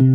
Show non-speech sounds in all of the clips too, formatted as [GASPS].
Hello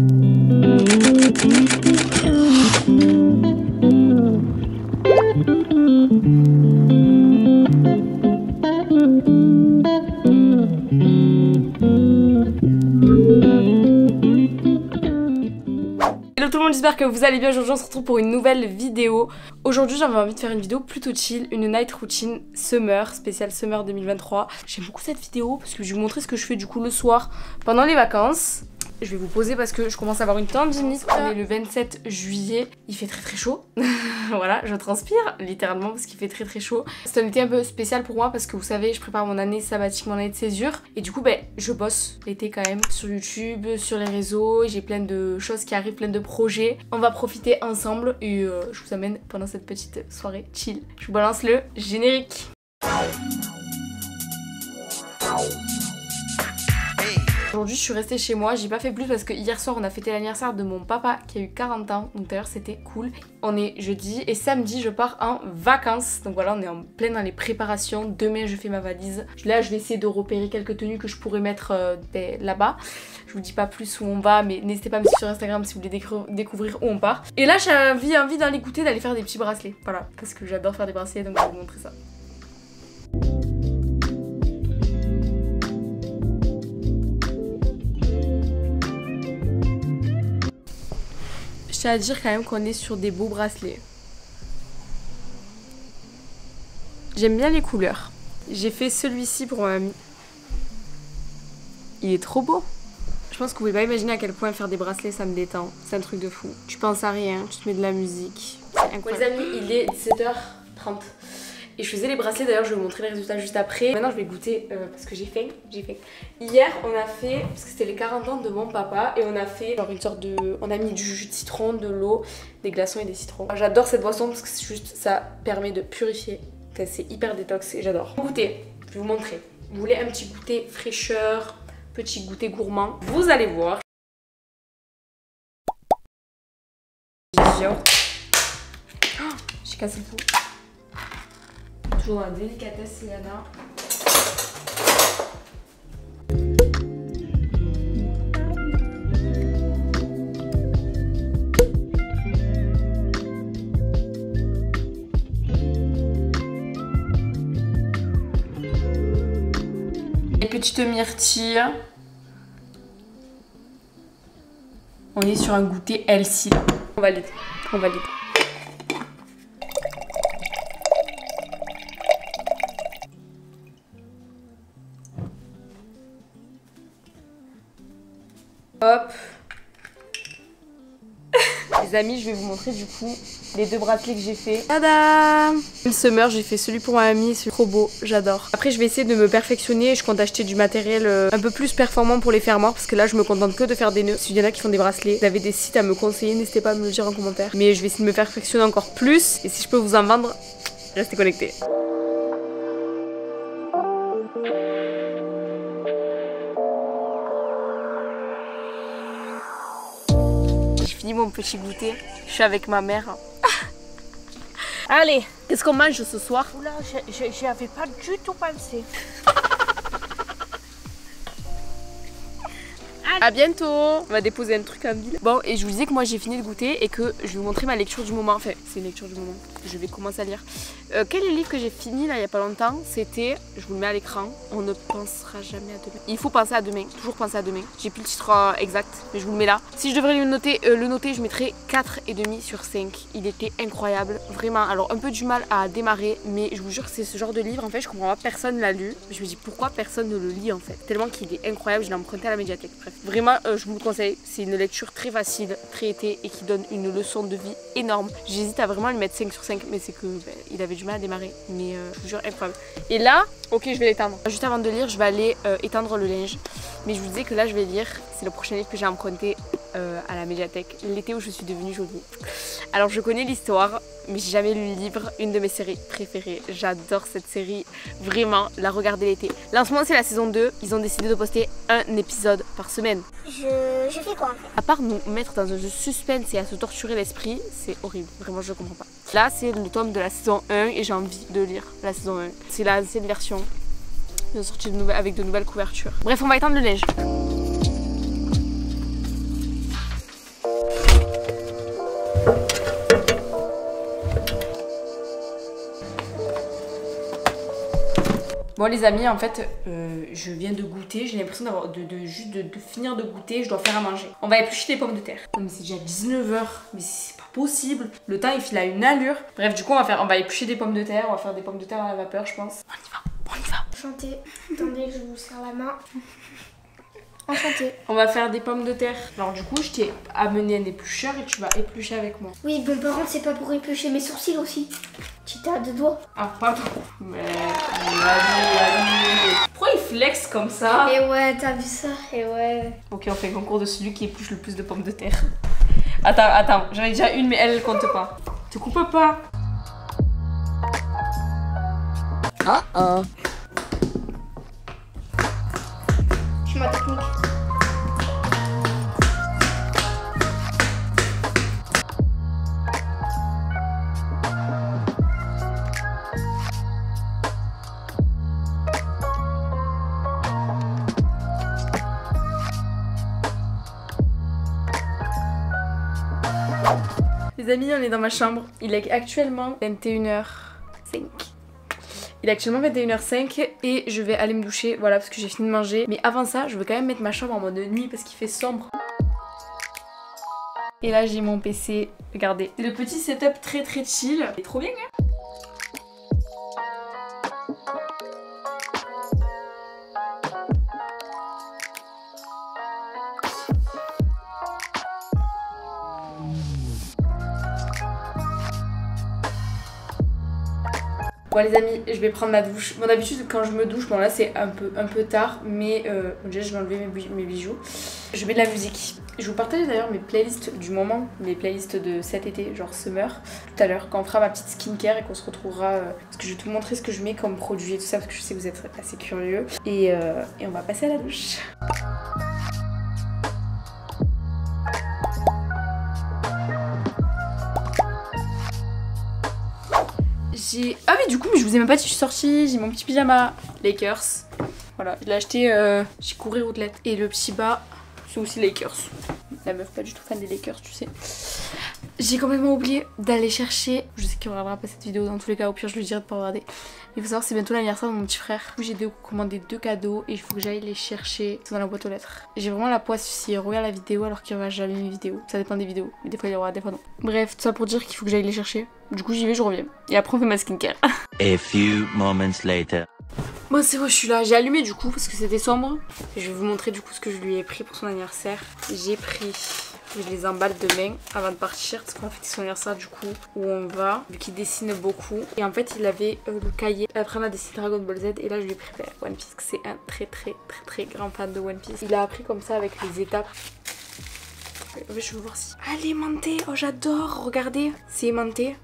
tout le monde, j'espère que vous allez bien. Aujourd'hui, on se retrouve pour une nouvelle vidéo. Aujourd'hui, j'avais envie de faire une vidéo plutôt chill, une night routine summer, spécial summer 2023. J'aime beaucoup cette vidéo parce que je vais vous montrer ce que je fais du coup le soir pendant les vacances. Je vais vous poser parce que je commence à avoir une tendinite. On est le 27 juillet, il fait très très chaud. [LAUGHS] voilà, je transpire littéralement parce qu'il fait très très chaud. C'est un été un peu spécial pour moi parce que vous savez, je prépare mon année sabbatique, mon année de césure. Et du coup, ben, je bosse l'été quand même sur YouTube, sur les réseaux. J'ai plein de choses qui arrivent, plein de projets. On va profiter ensemble et euh, je vous amène pendant cette petite soirée chill. Je vous balance le générique. Aujourd'hui je suis restée chez moi, j'ai pas fait plus parce que hier soir on a fêté l'anniversaire de mon papa qui a eu 40 ans, donc d'ailleurs c'était cool. On est jeudi et samedi je pars en vacances, donc voilà on est en plein dans les préparations. Demain je fais ma valise. Là je vais essayer de repérer quelques tenues que je pourrais mettre euh, ben, là-bas. Je vous dis pas plus où on va, mais n'hésitez pas à me suivre sur Instagram si vous voulez découvrir où on part. Et là j'ai envie, envie d'aller goûter, d'aller faire des petits bracelets. Voilà, parce que j'adore faire des bracelets donc je vais vous montrer ça. Je tiens à dire quand même qu'on est sur des beaux bracelets. J'aime bien les couleurs. J'ai fait celui-ci pour ma mamie. Il est trop beau. Je pense que vous pouvez pas imaginer à quel point faire des bracelets ça me détend. C'est un truc de fou. Tu penses à rien, tu te mets de la musique. Les amis, il est 17h30. Et je faisais les bracelets, d'ailleurs je vais vous montrer les résultats juste après. Maintenant je vais goûter euh, parce que j'ai fait, j'ai fait. Hier on a fait, parce que c'était les 40 ans de mon papa, et on a fait genre une sorte de... On a mis du jus de citron, de l'eau, des glaçons et des citrons. J'adore cette boisson parce que juste, ça permet de purifier. C'est hyper détox et j'adore. Goûter, je vais vous montrer. Vous voulez un petit goûter fraîcheur, petit goûter gourmand, vous allez voir. Oh, j'ai cassé le pot. Toujours délicatesse, Yana. Les petites myrtilles. On est sur un goûter healthy. On valide. On valide. Amis, je vais vous montrer du coup les deux bracelets que j'ai fait. Tada Une summer, j'ai fait celui pour ma amie, c'est trop beau, j'adore. Après, je vais essayer de me perfectionner. Je compte acheter du matériel euh, un peu plus performant pour les fermoirs parce que là, je me contente que de faire des nœuds. S'il y en a qui font des bracelets, vous avez des sites à me conseiller, n'hésitez pas à me le dire en commentaire. Mais je vais essayer de me perfectionner encore plus et si je peux vous en vendre, restez connectés. Fini mon petit goûter. Je suis avec ma mère. Allez, qu'est-ce qu'on mange ce soir? Oula, j'y avais pas du tout pensé. A bientôt On va déposer un truc en ville. Bon, et je vous disais que moi j'ai fini de goûter et que je vais vous montrer ma lecture du moment. Enfin, c'est une lecture du moment. Je vais commencer à lire. Euh, quel est le livre que j'ai fini là il y a pas longtemps? C'était, je vous le mets à l'écran, On ne pensera jamais à demain. Il faut penser à demain, toujours penser à demain. J'ai plus le titre euh, exact, mais je vous le mets là. Si je devrais le noter, euh, le noter je mettrais 4,5 sur 5. Il était incroyable, vraiment. Alors un peu du mal à démarrer, mais je vous jure que c'est ce genre de livre, en fait, je comprends pas, personne l'a lu. Je me dis pourquoi personne ne le lit en fait? Tellement qu'il est incroyable, je l'ai emprunté à la médiathèque. Bref, vraiment, je vous le conseille. C'est une lecture très facile, très été et qui donne une leçon de vie énorme. J'hésite à vraiment lui mettre 5 sur 5, mais c'est que ben, il avait du mal à démarrer. Mais euh, je vous jure, incroyable. Et là, ok, je vais l'éteindre. Juste avant de lire, je vais aller euh, éteindre le linge. Mais je vous disais que là, je vais lire. C'est le prochain livre que j'ai emprunté euh, à la médiathèque. L'été où je suis devenue jolie. Alors, je connais l'histoire, mais j'ai jamais lu le livre. Une de mes séries préférées. J'adore cette série. Vraiment, la regarder l'été. Là, en ce moment, c'est la saison 2. Ils ont décidé de poster un épisode par semaine. Je, je fais quoi en fait? À part nous mettre dans un suspense et à se torturer l'esprit, c'est horrible. Vraiment, je comprends pas. Là, c'est le tome de la saison 1 et j'ai envie de lire la saison 1. C'est la ancienne version. Ils ont sorti de avec de nouvelles couvertures. Bref, on va éteindre le neige. Bon les amis, en fait, euh, je viens de goûter, j'ai l'impression d'avoir de, de, juste de, de finir de goûter, je dois faire à manger. On va éplucher des pommes de terre. Non mais c'est déjà 19h, mais c'est pas possible. Le temps il file à une allure. Bref, du coup on va faire, on va éplucher des pommes de terre, on va faire des pommes de terre à la vapeur, je pense. On y va, on y va. Enchantée. Attendez que je vous serre la main. Enchantée. On va faire des pommes de terre. Alors du coup, je t'ai amené un éplucheur et tu vas éplucher avec moi. Oui, bon, par contre, c'est pas pour éplucher mes sourcils aussi. Tu t'as deux doigts. Ah, pardon. Mais vas-y, vas-y. Pourquoi il flex comme ça Et ouais, t'as vu ça Et ouais. Ok, on fait un concours de celui qui épluche le plus de pommes de terre. Attends, attends, j'en ai déjà une, mais elle, elle compte pas. Tu coupes pas Ah ah. Je suis ma technique. Les amis, on est dans ma chambre. Il est actuellement 21h05. Il est actuellement 21h05 et je vais aller me doucher, voilà, parce que j'ai fini de manger. Mais avant ça, je veux quand même mettre ma chambre en mode nuit parce qu'il fait sombre. Et là, j'ai mon PC. Regardez, le petit setup très très chill. C'est trop bien, hein? Bon les amis, je vais prendre ma douche. Bon d'habitude quand je me douche, bon là c'est un peu, un peu tard, mais euh, déjà je vais enlever mes, bij- mes bijoux. Je mets de la musique. Je vous partage d'ailleurs mes playlists du moment, mes playlists de cet été, genre summer, tout à l'heure, quand on fera ma petite skincare et qu'on se retrouvera. euh, parce que je vais tout montrer ce que je mets comme produit et tout ça, parce que je sais que vous êtes assez curieux. Et, euh, et on va passer à la douche. Ah oui, du coup, mais je vous ai même pas dit, je suis sortie. J'ai mon petit pyjama Lakers. Voilà, je l'ai acheté euh, chez Courir Outlet. Et le petit bas, c'est aussi Lakers. La meuf, pas du tout fan des Lakers, tu sais. J'ai complètement oublié d'aller chercher. Je sais qu'il regardera pas cette vidéo dans tous les cas, au pire, je lui dirai de pas regarder. Il faut savoir, c'est bientôt l'anniversaire de mon petit frère. Du coup, J'ai commandé deux cadeaux et il faut que j'aille les chercher dans la boîte aux lettres. J'ai vraiment la poisse s'il regarde la vidéo alors qu'il regarde jamais mes vidéos. Ça dépend des vidéos. Mais des fois il y aura, des fois non. Bref, tout ça pour dire qu'il faut que j'aille les chercher. Du coup, j'y vais, je reviens. Et après, on fait ma skincare. [LAUGHS] A few moments later. Bon, c'est bon, je suis là. J'ai allumé du coup parce que c'était sombre. Je vais vous montrer du coup ce que je lui ai pris pour son anniversaire. J'ai pris. Je les emballe demain avant de partir parce qu'on va fêter son anniversaire du coup où on va vu qu'il dessine beaucoup et en fait il avait euh, le cahier après on a dessiné Dragon Ball Z et là je lui ai pris One Piece c'est un très très très très grand fan de One Piece il a appris comme ça avec les étapes fait, je veux voir si allez aimanté oh j'adore regardez c'est aimanté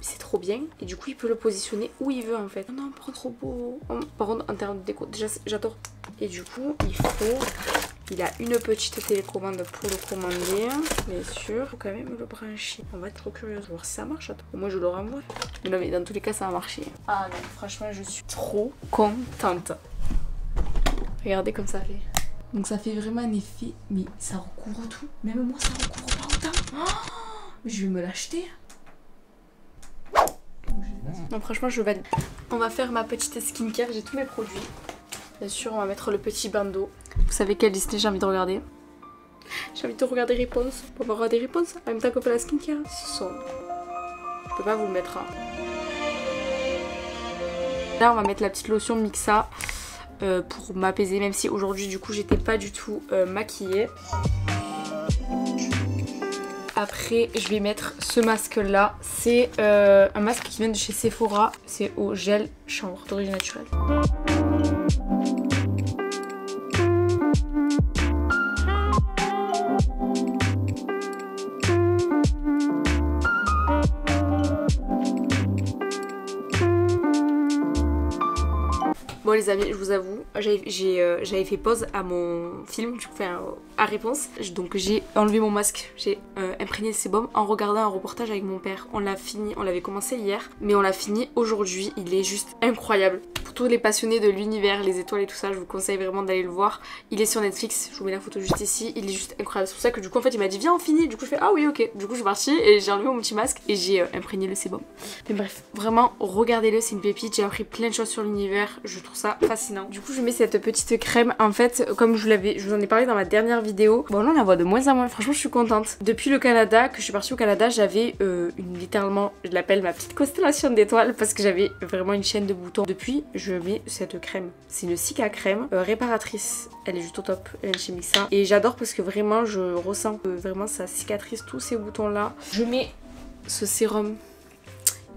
c'est trop bien et du coup il peut le positionner où il veut en fait. Oh non, pas trop beau. Oh, par contre en termes de déco, déjà c'est- j'adore. Et du coup il faut, il a une petite télécommande pour le commander, bien sûr. Faut quand même le brancher. On va être trop curieuse de voir si ça marche. Attends, moi je le renvoie. Mais non mais dans tous les cas ça a marché. Ah non, franchement je suis trop contente. Regardez comme ça fait. Donc ça fait vraiment un effet, mais ça recouvre tout. Même moi ça recouvre pas autant. Oh, mais je vais me l'acheter. Non, franchement, je valide. On va faire ma petite skincare. J'ai tous mes produits. Bien sûr, on va mettre le petit bandeau. Vous savez quelle Disney j'ai envie de regarder? J'ai envie de regarder Réponse. Pour avoir des réponses en même temps qu'on fait la skincare. C'est sombre. Je peux pas vous le mettre. hein. Là, on va mettre la petite lotion Mixa euh, pour m'apaiser. Même si aujourd'hui, du coup, j'étais pas du tout euh, maquillée. Après, je vais mettre ce masque là. C'est euh, un masque qui vient de chez Sephora. C'est au gel chanvre d'origine naturelle. Bon les amis, je vous avoue, euh, j'avais fait pause à mon film, du coup, enfin, à réponse. Donc j'ai enlevé mon masque, j'ai euh, imprégné le sébum en regardant un reportage avec mon père. On l'a fini, on l'avait commencé hier, mais on l'a fini aujourd'hui. Il est juste incroyable. Tous les passionnés de l'univers, les étoiles et tout ça, je vous conseille vraiment d'aller le voir. Il est sur Netflix, je vous mets la photo juste ici, il est juste incroyable. C'est pour ça que du coup en fait il m'a dit viens on finit, du coup je fais ah oui ok. Du coup je suis partie et j'ai enlevé mon petit masque et j'ai euh, imprégné le sébum. Mais bref, vraiment regardez-le, c'est une pépite, j'ai appris plein de choses sur l'univers, je trouve ça fascinant. Du coup je mets cette petite crème, en fait comme je, je vous en ai parlé dans ma dernière vidéo, bon là on la voit de moins en moins, franchement je suis contente. Depuis le Canada, que je suis partie au Canada, j'avais euh, une littéralement, je l'appelle ma petite constellation d'étoiles parce que j'avais vraiment une chaîne de boutons. Depuis mets cette crème, c'est une Sika crème euh, réparatrice, elle est juste au top, elle chez Mixa. Et j'adore parce que vraiment je ressens que vraiment ça cicatrise tous ces boutons là. Je mets ce sérum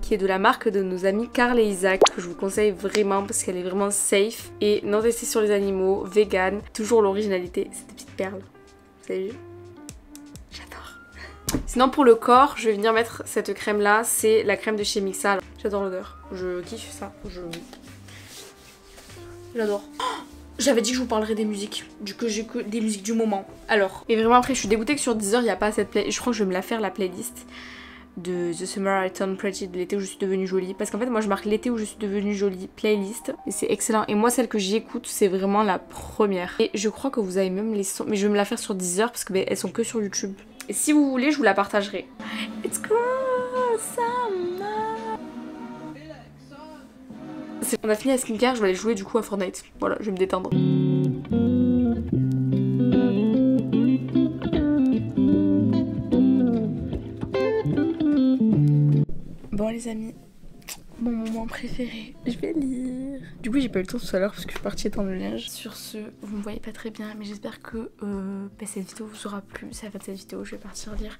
qui est de la marque de nos amis Carl et Isaac que je vous conseille vraiment parce qu'elle est vraiment safe et non testée sur les animaux, vegan, toujours l'originalité, c'est des petites perles. Vous avez vu? J'adore. Sinon pour le corps, je vais venir mettre cette crème là, c'est la crème de chez Mixa. J'adore l'odeur, je kiffe ça, je... J'adore. [GASPS] J'avais dit que je vous parlerais des musiques, du que j'ai que des musiques du moment. Alors, et vraiment après je suis dégoûtée que sur Deezer il n'y a pas cette playlist, je crois que je vais me la faire la playlist de The Summer I Turned Pretty, de l'été où je suis devenue jolie. Parce qu'en fait, moi je marque l'été où je suis devenue jolie playlist. Et c'est excellent. Et moi, celle que j'écoute, c'est vraiment la première. Et je crois que vous avez même les sons. Mais je vais me la faire sur Deezer parce que ben, elles sont que sur YouTube. Et si vous voulez, je vous la partagerai. It's On a fini la skincare, je vais aller jouer du coup à Fortnite. Voilà, je vais me détendre. Bon les amis, mon moment préféré, je vais lire. Du coup j'ai pas eu le temps tout à l'heure parce que je suis partie étendre le linge. Sur ce, vous me voyez pas très bien mais j'espère que euh, bah, cette vidéo vous aura plu. C'est la fin de cette vidéo, je vais partir lire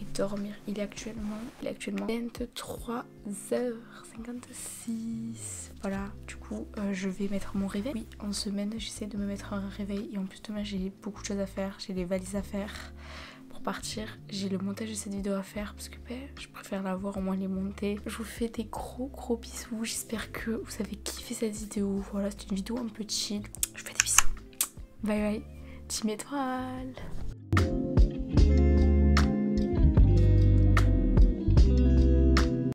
et dormir. Il est actuellement, il est actuellement 23h56. Voilà, du coup euh, je vais mettre mon réveil. Oui, en semaine j'essaie de me mettre un réveil et en plus demain j'ai beaucoup de choses à faire. J'ai des valises à faire partir. J'ai le montage de cette vidéo à faire parce que ben, je préfère la voir au moins les monter. Je vous fais des gros gros bisous. J'espère que vous avez kiffé cette vidéo. Voilà, c'est une vidéo un peu chill. Je vous fais des bisous. Bye bye. Team étoile.